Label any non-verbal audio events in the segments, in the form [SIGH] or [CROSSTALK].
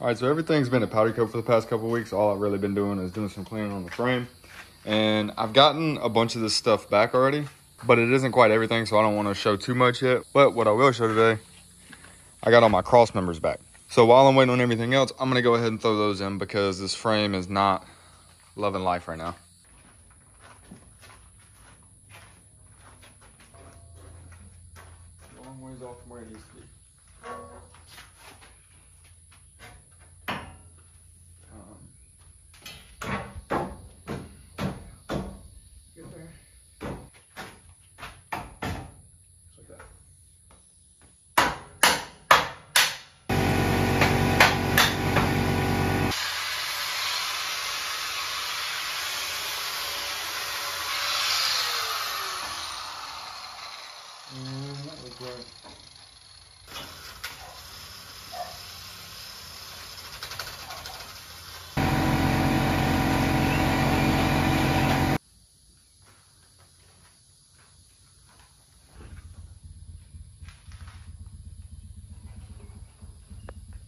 All right, so everything's been a powder coat for the past couple weeks. All I've really been doing is doing some cleaning on the frame. And I've gotten a bunch of this stuff back already, but it isn't quite everything, so I don't want to show too much yet. But what I will show today, I got all my cross members back. So while I'm waiting on everything else, I'm gonna go ahead and throw those in because this frame is not loving life right now. Long ways off from where it needs to be. Mm, that looks right.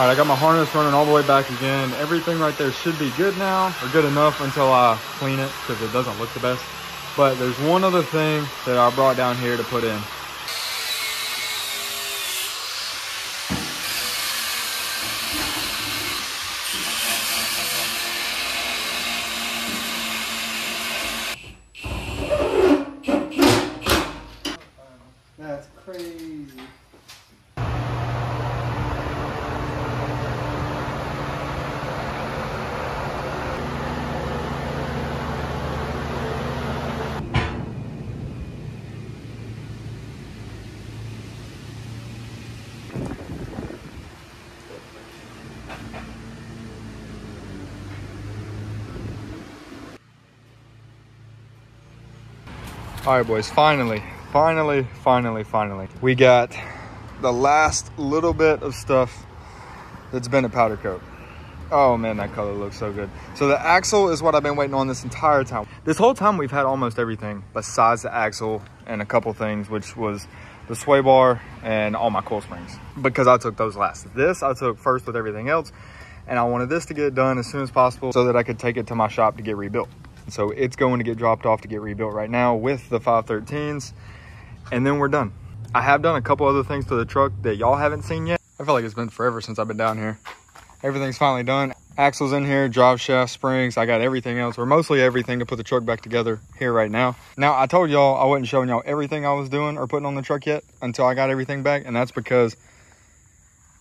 All right, I got my harness running all the way back again. Everything right there should be good now, or good enough until I clean it, because it doesn't look the best. But there's one other thing that I brought down here to put in. All right, boys, finally, finally, finally, finally. We got the last little bit of stuff that's been a powder coat. Oh man, that color looks so good. So the axle is what I've been waiting on this entire time. This whole time we've had almost everything besides the axle and a couple things, which was the sway bar and all my coil springs because I took those last. This I took first with everything else and I wanted this to get done as soon as possible so that I could take it to my shop to get rebuilt. So it's going to get dropped off to get rebuilt right now with the 513s and then we're done. I have done a couple other things to the truck that y'all haven't seen yet. I feel like it's been forever since I've been down here. Everything's finally done. Axles in here, drive shaft, springs. I got everything else, or mostly everything to put the truck back together here right now. Now, I told y'all I wasn't showing y'all everything I was doing or putting on the truck yet until I got everything back. And that's because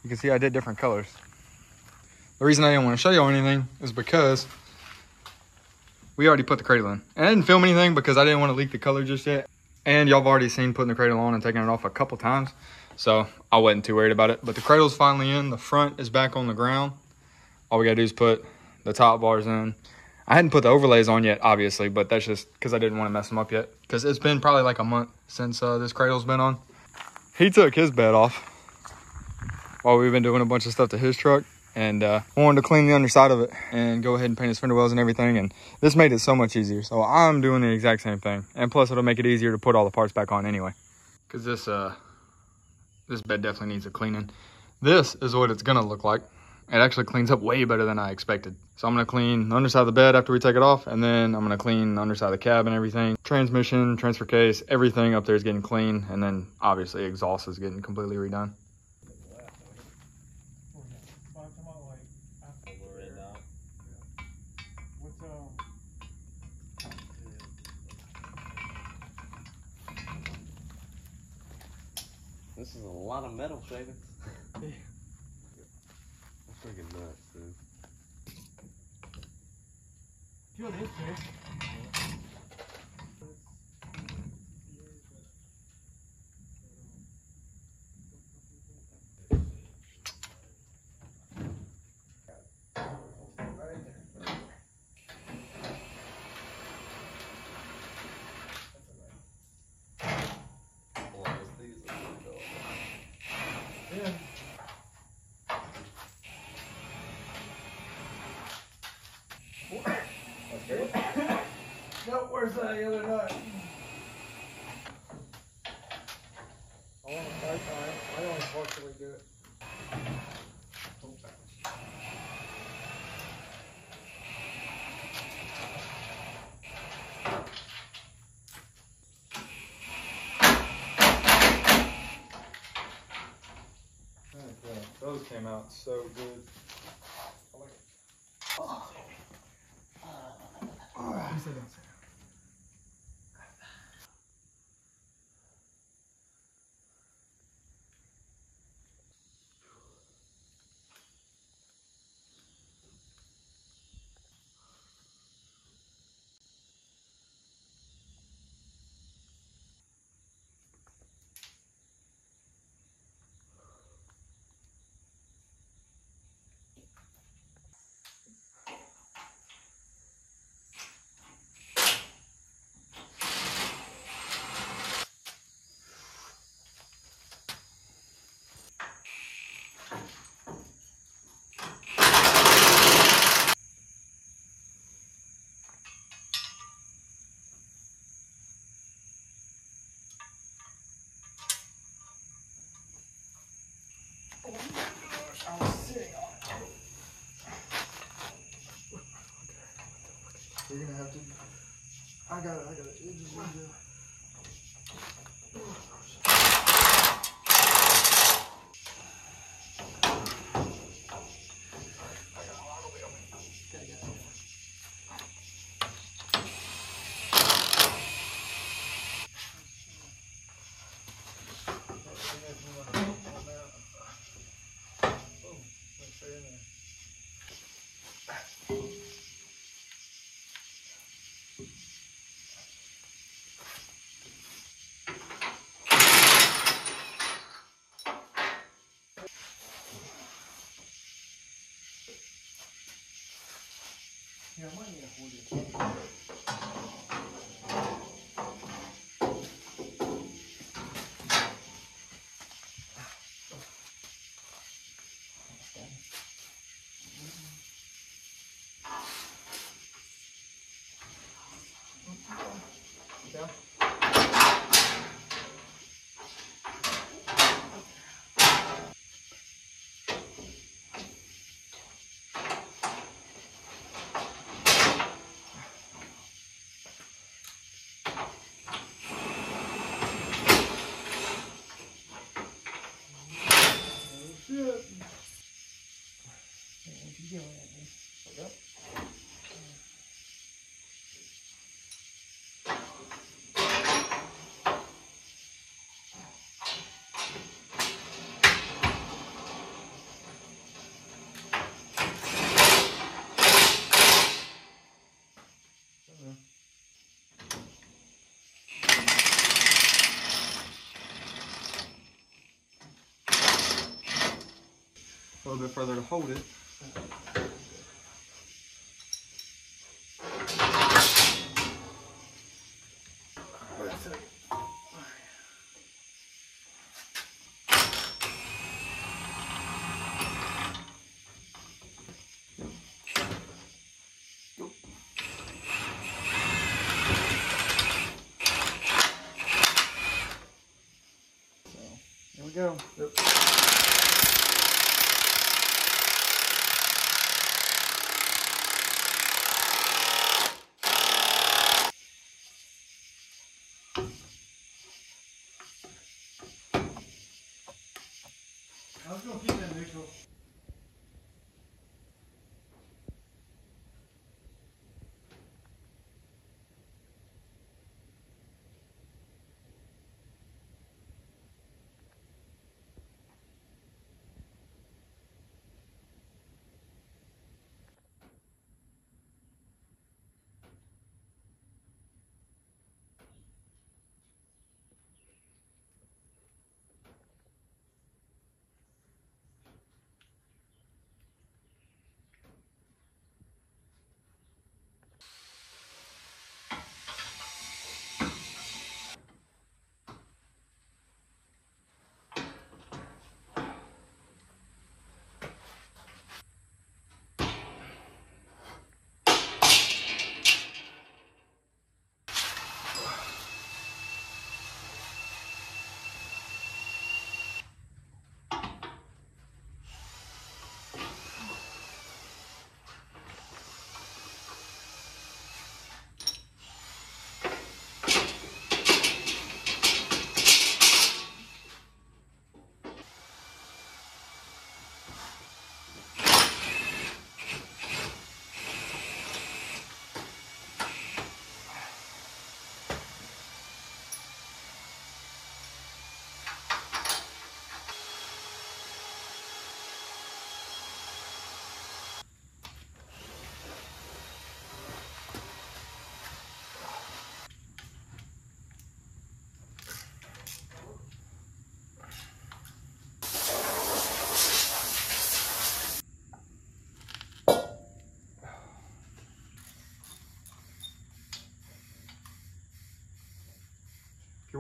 you can see I did different colors. The reason I didn't want to show y'all anything is because we already put the cradle in. And I didn't film anything because I didn't want to leak the color just yet. And y'all have already seen putting the cradle on and taking it off a couple times. So I wasn't too worried about it. But the cradle's finally in. The front is back on the ground. All we gotta do is put the top bars in. I hadn't put the overlays on yet, obviously, but that's just because I didn't want to mess them up yet. Because it's been probably like a month since uh, this cradle's been on. He took his bed off while we've been doing a bunch of stuff to his truck. And uh, wanted to clean the underside of it and go ahead and paint his fender wells and everything. And this made it so much easier. So I'm doing the exact same thing. And plus it'll make it easier to put all the parts back on anyway. Because this, uh, this bed definitely needs a cleaning. This is what it's gonna look like. It actually cleans up way better than I expected. So I'm gonna clean the underside of the bed after we take it off, and then I'm gonna clean the underside of the cab and everything. Transmission, transfer case, everything up there is getting clean, and then obviously exhaust is getting completely redone. This is a lot of metal shavings. That's freaking nuts, dude. Feel this, man. the other night. I want to fight time. I only partially do it. Those came out so good. Oh. Uh, uh. I got a Германия ходит. little bit further to hold it. go. Yep.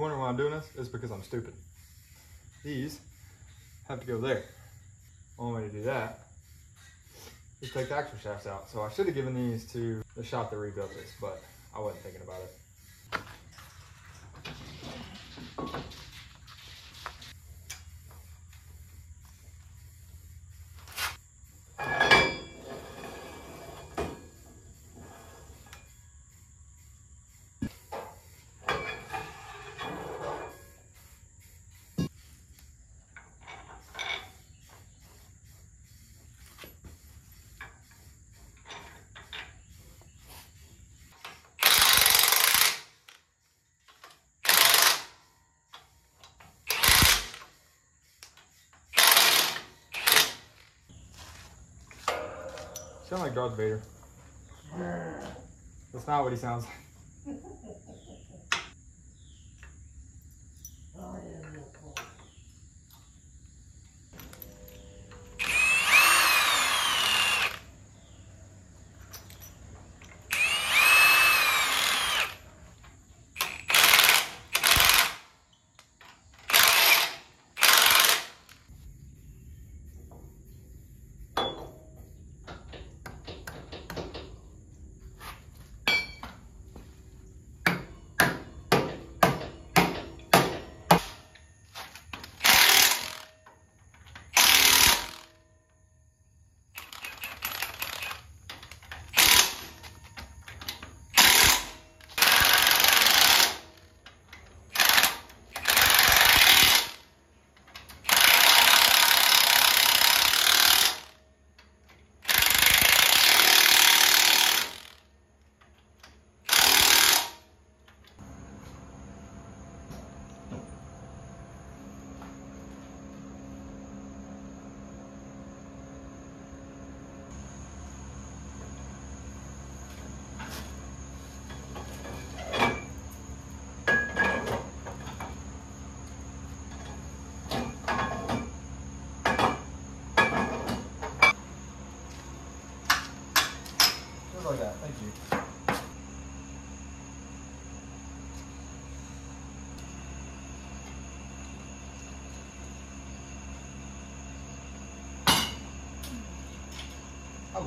You're wondering why I'm doing this, it's because I'm stupid. These have to go there. Only way to do that is take the axle shafts out. So I should have given these to the shop that rebuilt this, but I wasn't thinking about it. Sound like Darth Vader. That's not what he sounds like. [LAUGHS]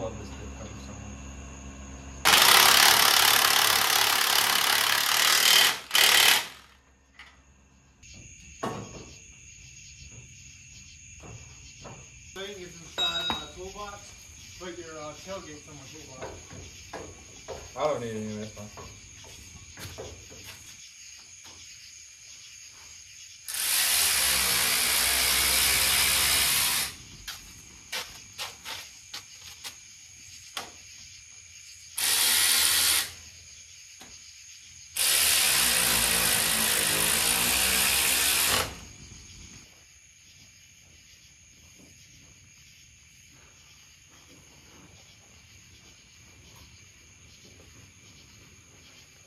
love this bit cover so. Thing is inside my toolbox, but your uh, tailgate's on my toolbox. I don't need any of this one.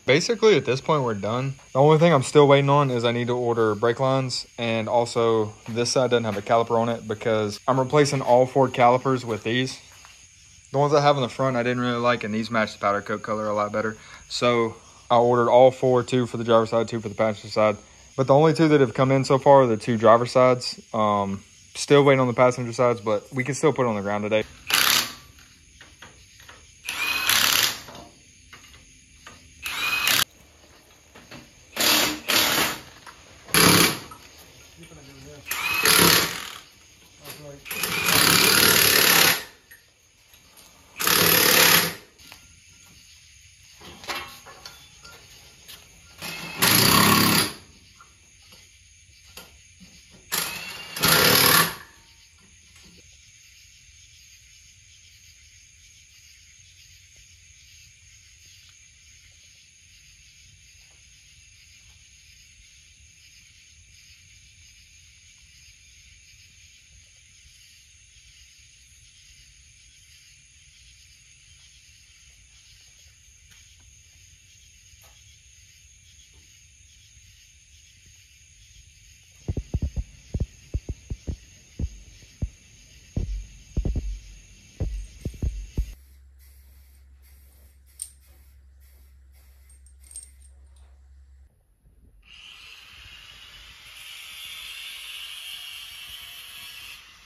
Basically, at this point, we're done. The only thing I'm still waiting on is I need to order brake lines, and also this side doesn't have a caliper on it because I'm replacing all Ford calipers with these. The ones I have in the front I didn't really like, and these match the powder coat color a lot better. So I ordered all four, two for the driver's side, two for the passenger side. But the only two that have come in so far are the two driver sides. Um, still waiting on the passenger sides, but we can still put it on the ground today. Keep it in this. That's right.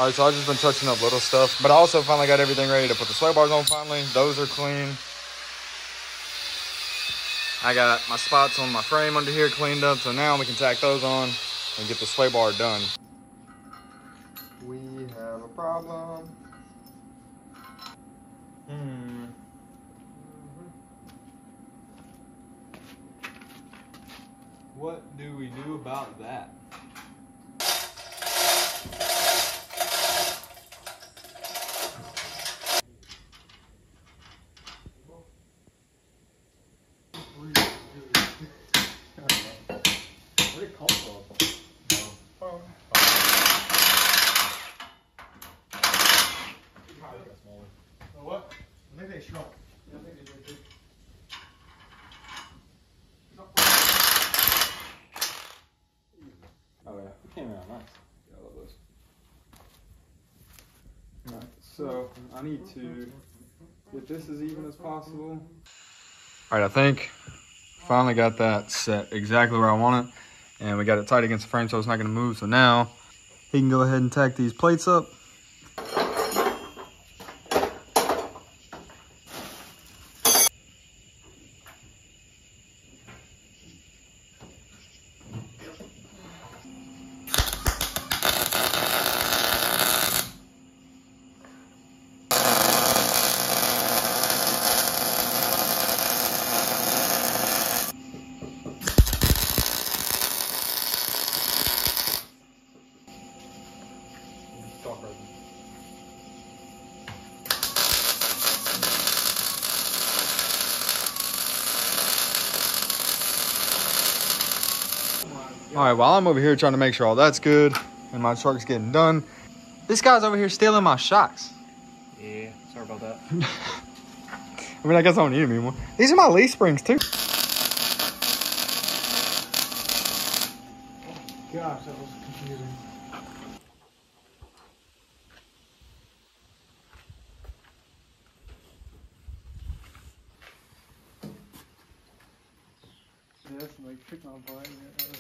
All right, so I've just been touching up little stuff, but I also finally got everything ready to put the sway bars on finally. Those are clean. I got my spots on my frame under here cleaned up, so now we can tack those on and get the sway bar done. We have a problem. Hmm. What do we do about that? Where'd it come from? Oh, what? I think they shrunk. Yeah, I think they did too. Oh yeah. It came out nice. Yeah, I love those. Alright, so I need to get this as even as possible. Alright, I think finally got that set exactly where I want it. And we got it tight against the frame so it's not gonna move. So now he can go ahead and tack these plates up. All right, while I'm over here trying to make sure all that's good and my truck's getting done, this guy's over here stealing my shocks. Yeah, sorry about that. [LAUGHS] I mean, I guess I don't need them anymore. These are my leaf springs too. Gosh, that was confusing. Yeah, that's like chicken on fire.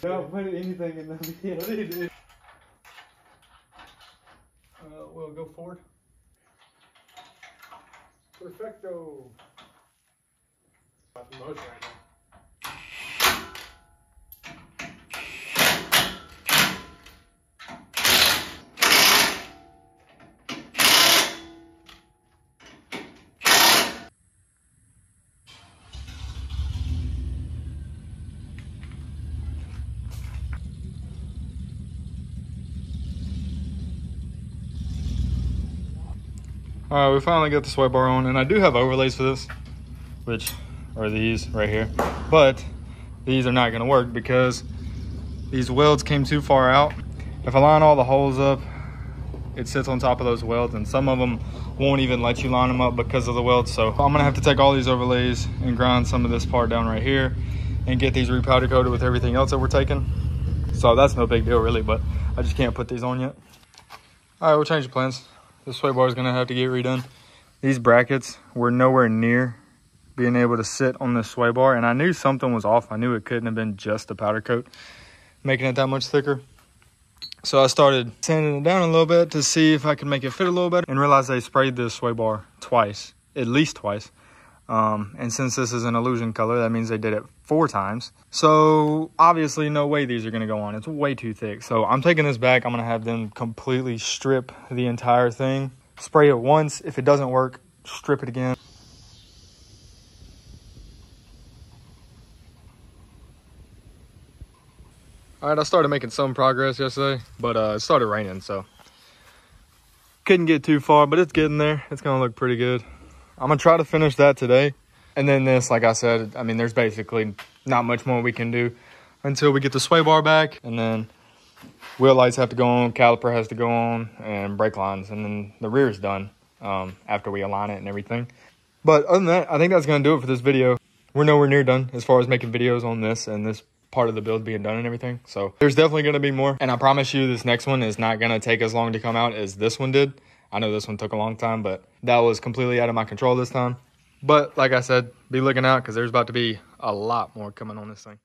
Don't put anything in the [LAUGHS] video, dude. Uh, we'll go forward. Perfecto. About the most right now. All right, we finally got the sway bar on, and I do have overlays for this, which are these right here. But these are not gonna work because these welds came too far out. If I line all the holes up, it sits on top of those welds, and some of them won't even let you line them up because of the welds. So I'm gonna have to take all these overlays and grind some of this part down right here and get these repowder coated with everything else that we're taking. So that's no big deal really, but I just can't put these on yet. All right, we'll change the plans. This sway bar is gonna have to get redone. These brackets were nowhere near being able to sit on this sway bar, and I knew something was off. I knew it couldn't have been just the powder coat making it that much thicker. So I started sanding it down a little bit to see if I could make it fit a little better, and realized they sprayed this sway bar twice, at least twice. Um, and since this is an illusion color, that means they did it four times. So obviously no way these are gonna go on. It's way too thick. So I'm taking this back. I'm gonna have them completely strip the entire thing. Spray it once. If it doesn't work, strip it again. All right, I started making some progress yesterday, but uh, it started raining, so couldn't get too far, but it's getting there. It's gonna look pretty good. I'm gonna try to finish that today. And then this, like I said, I mean, there's basically not much more we can do until we get the sway bar back. And then wheel lights have to go on, caliper has to go on, and brake lines. And then the rear is done um, after we align it and everything. But other than that, I think that's gonna do it for this video. We're nowhere near done as far as making videos on this and this part of the build being done and everything. So there's definitely gonna be more. And I promise you this next one is not gonna take as long to come out as this one did. I know this one took a long time, but that was completely out of my control this time. But like I said, be looking out because there's about to be a lot more coming on this thing.